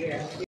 Yeah.